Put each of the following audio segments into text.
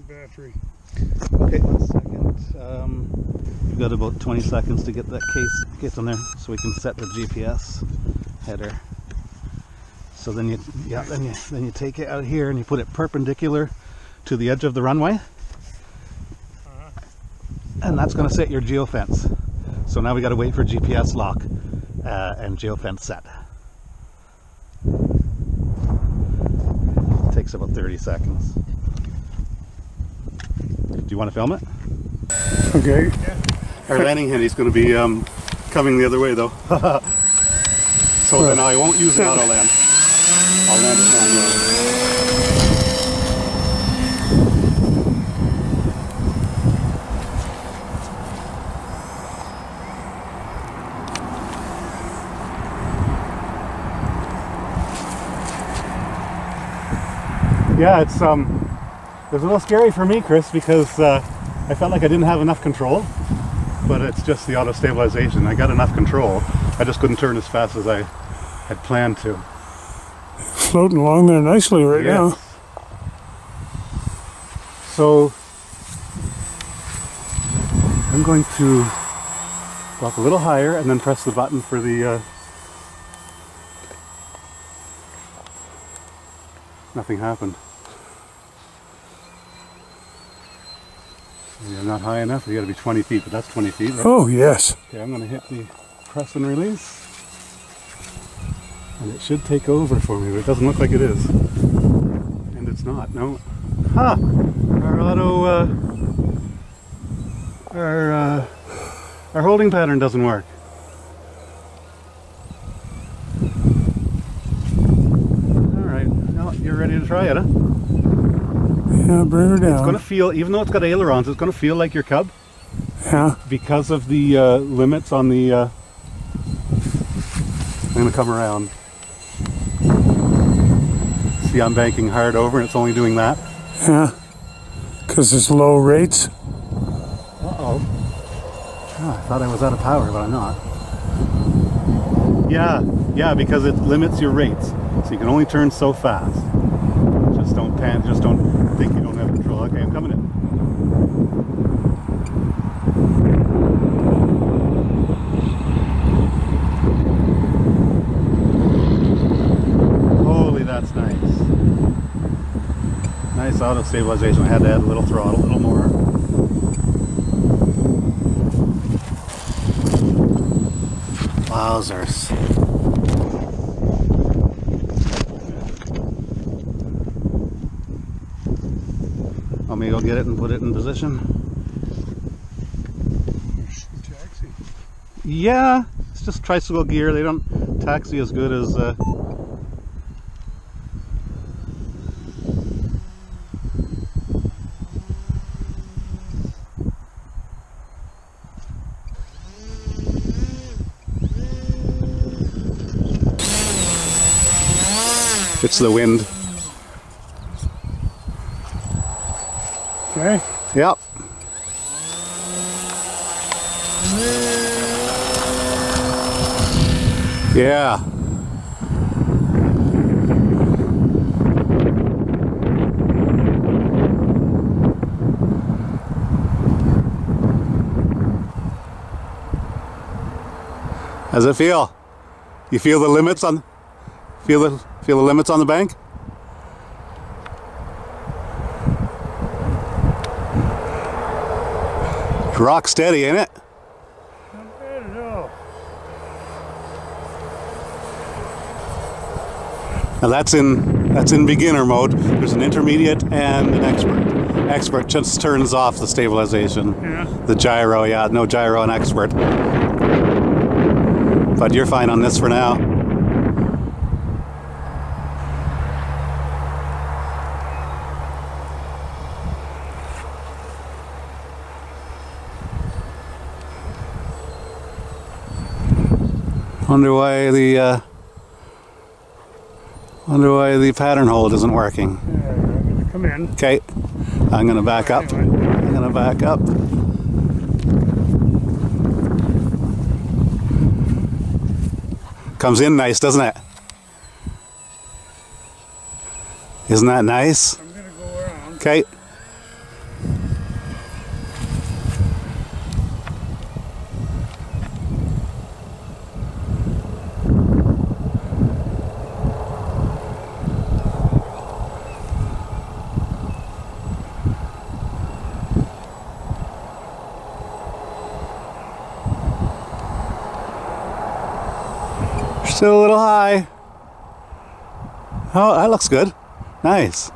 battery. Okay, one second. Um, we've got about 20 seconds to get that case get on there so we can set the GPS header. So then you, yeah, then you, then you take it out here and you put it perpendicular to the edge of the runway. Uh-huh. And that's going to set your geofence. So now we got to wait for GPS lock uh, and geofence set. takes about 30 seconds. Do you want to film it? Okay. Our landing handy's going to be um, coming the other way though. so then I won't use the auto land. I'll land it manually. Yeah, it's um, it was a little scary for me, Chris, because uh, I felt like I didn't have enough control. But it's just the auto stabilization. I got enough control. I just couldn't turn as fast as I had planned to. Floating along there nicely right now. Yes. So I'm going to walk a little higher and then press the button for the. Uh, nothing happened. You're not high enough. You got to be 20 feet, but that's 20 feet. Right? Oh, yes. Okay, I'm going to hit the press and release. And it should take over for me, but it doesn't look like it is. And it's not, no. Ha! Our auto, uh, our, uh, our holding pattern doesn't work. Alright, now you're ready to try it, huh? Yeah, bring her It's going to feel, even though it's got ailerons, it's going to feel like your cub. Yeah. because of the uh, limits on the uh, I'm gonna come around see I'm banking hard over and it's only doing that Yeah. Because it's low rates. uh-oh oh, I thought I was out of power but I'm not yeah yeah because it limits your rates so you can only turn so fast just just don't think you don't have control okay I'm coming in Holy, that's nice. Nice auto stabilization. I had to add a little throttle, a little more. Wowzers. To go get it and put it in position? Yeah, it's just tricycle gear. They don't taxi as good as. Uh... It's the wind. Okay. Yep. Yeah. How's it feel? You feel the limits on feel the feel the limits on the bank? Rock steady, ain't it? Not bad at all. Now that's in that's in beginner mode. There's an intermediate and an expert. Expert just turns off the stabilization. Yeah. The gyro, yeah, no gyro on expert. But you're fine on this for now. Wonder why the uh, wonder why the pattern hold isn't working. Yeah, I'm gonna come in. Okay, I'm gonna back up. I'm gonna back up. Comes in nice, doesn't it? Isn't that nice? I'm gonna go around. Okay. Still a little high. Oh, that looks good. Nice.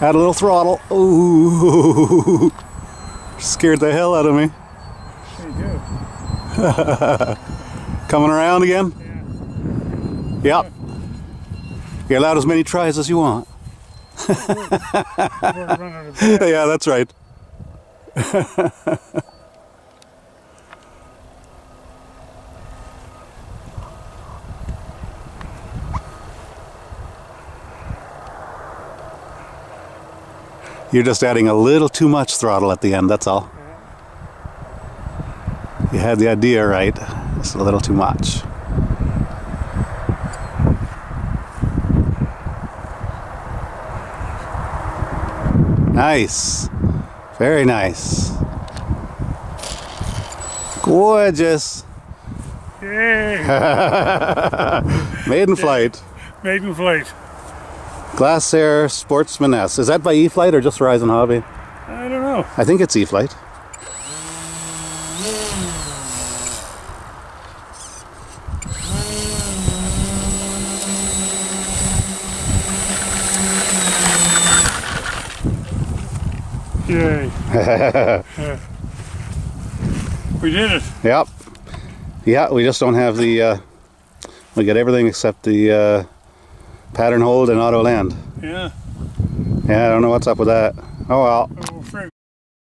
Add a little throttle. Ooh. Scared the hell out of me. Coming around again? Yeah. Yep. You're allowed as many tries as you want. We're running a bit. yeah, that's right. You're just adding a little too much throttle at the end, that's all. You had the idea right. It's a little too much. Nice. Very nice. Gorgeous. Yay! Maiden flight. Maiden flight. Glasair Sportsman S. Is that by E-flite or just Horizon Hobby? I don't know. I think it's E-flite. Yay. Yeah. We did it. Yep. Yeah, we just don't have the. Uh, we got everything except the uh, pattern hold and auto land. Yeah. Yeah, I don't know what's up with that. Oh well.